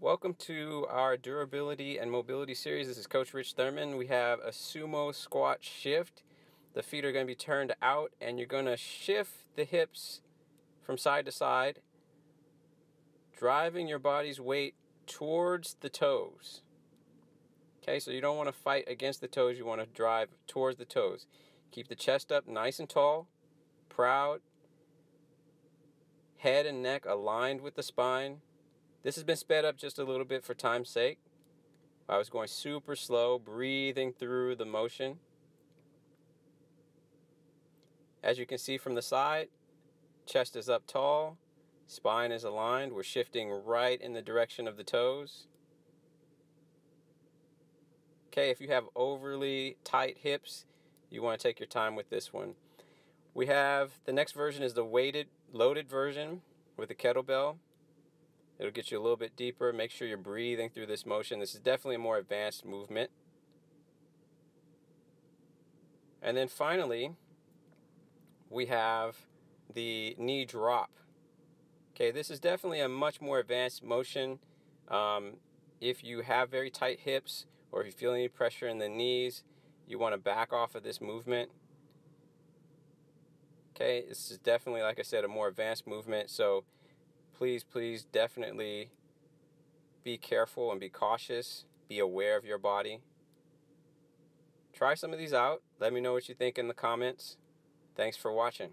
Welcome to our durability and mobility series. This is Coach Rich Thurman. We have a sumo squat shift. The feet are going to be turned out and you're going to shift the hips from side to side, driving your body's weight towards the toes. Okay, so you don't want to fight against the toes, you want to drive towards the toes. Keep the chest up nice and tall, proud, head and neck aligned with the spine this has been sped up just a little bit for time's sake. I was going super slow, breathing through the motion. As you can see from the side, chest is up tall, spine is aligned. We're shifting right in the direction of the toes. Okay, if you have overly tight hips, you want to take your time with this one. We have the next version is the weighted, loaded version with the kettlebell. It'll get you a little bit deeper. Make sure you're breathing through this motion. This is definitely a more advanced movement. And then finally, we have the knee drop. Okay, this is definitely a much more advanced motion. Um, if you have very tight hips or if you feel any pressure in the knees, you want to back off of this movement. Okay, this is definitely, like I said, a more advanced movement. So please, please definitely be careful and be cautious. Be aware of your body. Try some of these out. Let me know what you think in the comments. Thanks for watching.